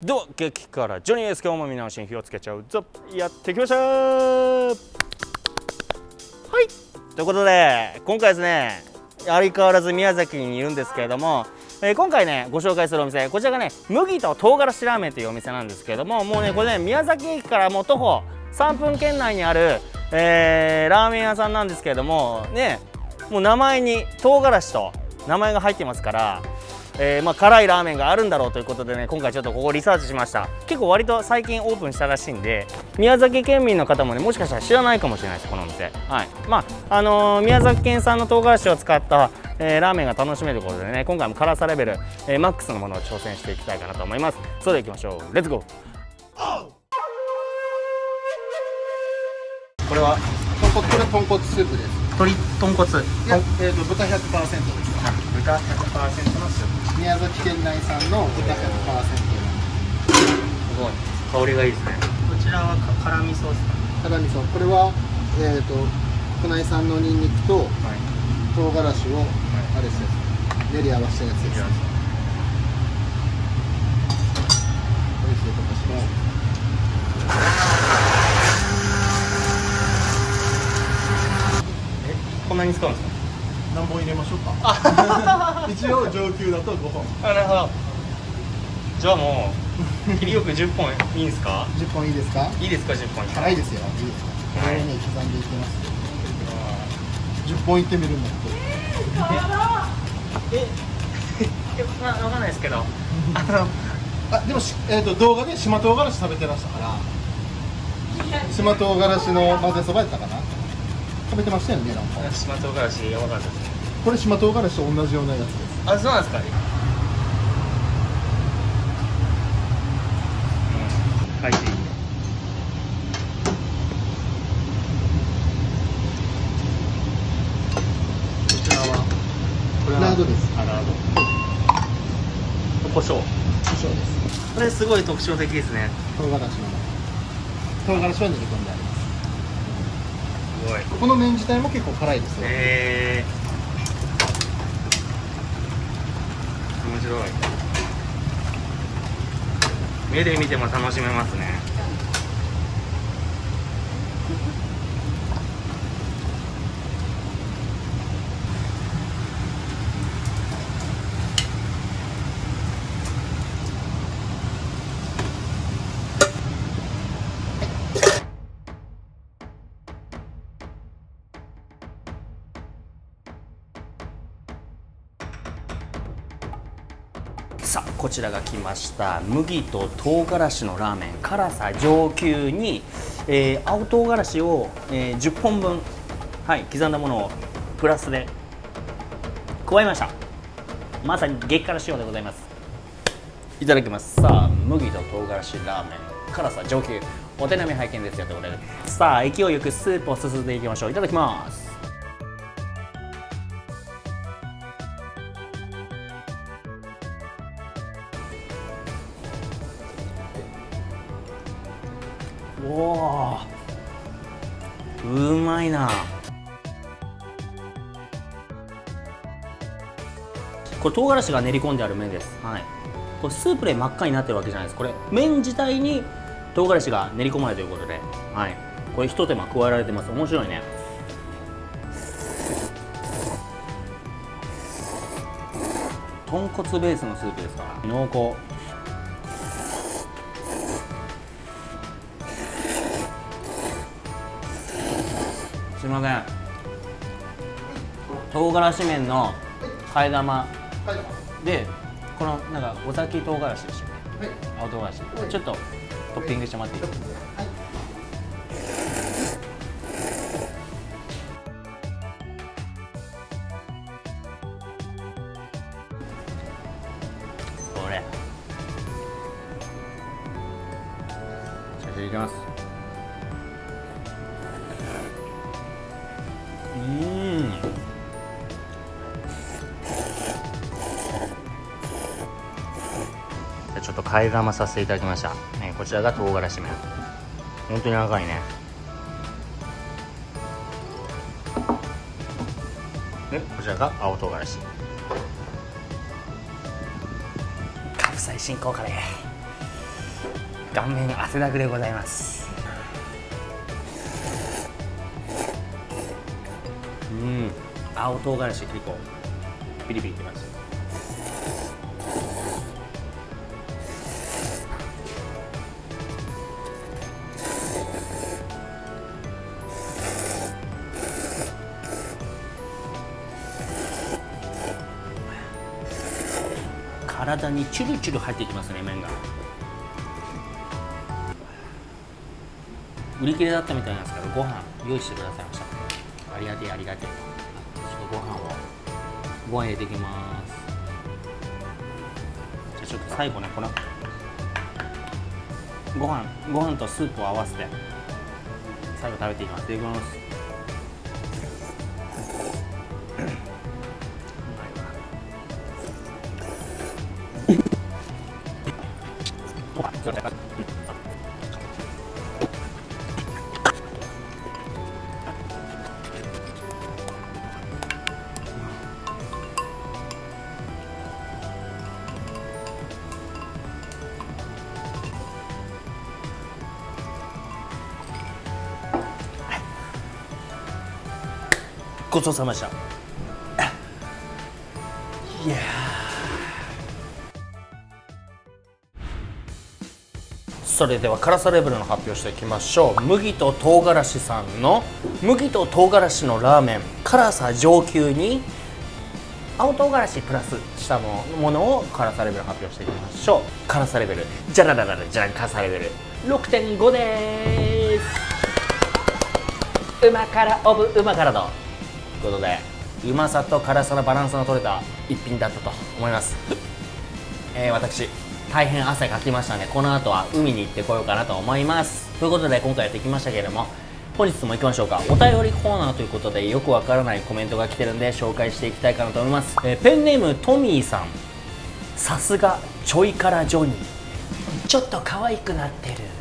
では激辛ジョニーです今日もみんなの火をつけちゃうぞ。やってきましたはい。ということで今回ですね相変わらず宮崎にいるんですけれども、えー、今回ねご紹介するお店こちらがね麦と唐辛子ラーメンというお店なんですけれどももうねこれね宮崎駅からもう徒歩3分圏内にある、えー、ラーメン屋さんなんですけれどもねもう名前に唐辛子と名前が入ってますからえー、まあ、辛いラーメンがあるんだろうということでね今回ちょっとここリサーチしました。結構割と最近オープンしたらしいんで宮崎県民の方もねもしかしたら知らないかもしれないですこのお店。はい。まああのー、宮崎県産の唐辛子を使った、えー、ラーメンが楽しめるということでね今回も辛さレベル、えマックスのものを挑戦していきたいかなと思います。それではいきましょう。レッツゴーこれは豚骨これ豚骨スープです鶏豚骨。いや、えーと、豚100%です豚100%のスープ宮崎県内産の豚100%すごい。香りがいいですね。こちらは辛味噌ですか？辛味噌。これはえっ、ー、と国内産のニンニクと唐辛子を、はい、あれです練り合わせたやつです。おいしいとかしますこんなに使うんですか？何本入れましょうか？一応上級だと5本。あなるほど。じゃあもう切りよく10本いいんですか？10本いいですか？いいですか？10本。辛いですよ。いい。ですかこれをね刻んでいきます。10本いってみるんだって。ええまあ分かんないですけど。あのあでもえーと、動画で島唐辛子食べてらしたから。島唐辛子の混ぜそばやったかな食べてましたよねなんか。島唐辛子やばかったですこれ島唐辛子と同じようなやつです。あそうなんですか、うん、書いこちらはこれは。ラードです。あラード。胡椒。胡椒です。これすごい特徴的ですね。唐辛子の。唐辛子は練り込んであります。ごいこの麺自体も結構辛いですよ。へえ面白い。目で見ても楽しめますねさあこちらが来ました。麦と唐辛子のラーメン。辛さ上級に、えー、青唐辛子を、えー、10本分、はい、刻んだものをプラスで加えました。まさに激辛仕様でございます。いただきます。さあ麦と唐辛子ラーメン。辛さ上級。お手並み拝見ですよということで。さあ勢いよくスープを進んでいきましょう。いただきます。うまいな。これ唐辛子が練り込んである麺です。はい。これスープで真っ赤になってるわけじゃないです。これ麺自体に唐辛子が練り込まれるということで。はい。これひと手間加えられてます。面白いね。豚骨ベースのスープですから。濃厚。すみません。唐辛子麺の替え玉。でこのなんかお先唐辛子でしたね、はい、青唐辛子、はい、ちょっとトッピングしてもらっていいですか、はい。これ。いきます替え玉させていただきました、ね、こちらが唐辛子麺本当に赤いねでこちらが青唐辛子カプサイ進行カレー顔面汗だくでございますうん青唐辛子結構ピリピリきます体にチュルチュル入ってきますね麺が。売り切れだったみたいなんですけどご飯用意してくださいました。ありがてえありがてえ。ご飯をご飯入れていきます。じゃあちょっと最後ねこの。ご飯ご飯とスープを合わせて最後食べていきます。いただきます。ごちそうさまでした。いやそれでは辛さレベルの発表していきましょう。麦と唐辛子さんの麦と唐辛子のラーメン。辛さ上級に青唐辛子プラスしたものを辛さレベル発表していきましょう。辛さレベルじゃららららじゃらん辛さレベル。6.5です。うま辛オブうま辛ということでうまさと辛さのバランスの取れた一品だったと思います、えー、私大変汗かきましたね。この後は海に行ってこようかなと思います。ということで今回やってきましたけれども本日も行きましょうか。お便りコーナーということでよくわからないコメントが来てるんで紹介していきたいかなと思います、えー、ペンネームトミーさん。さすがちょいからジョニー。ちょっと可愛くなってる。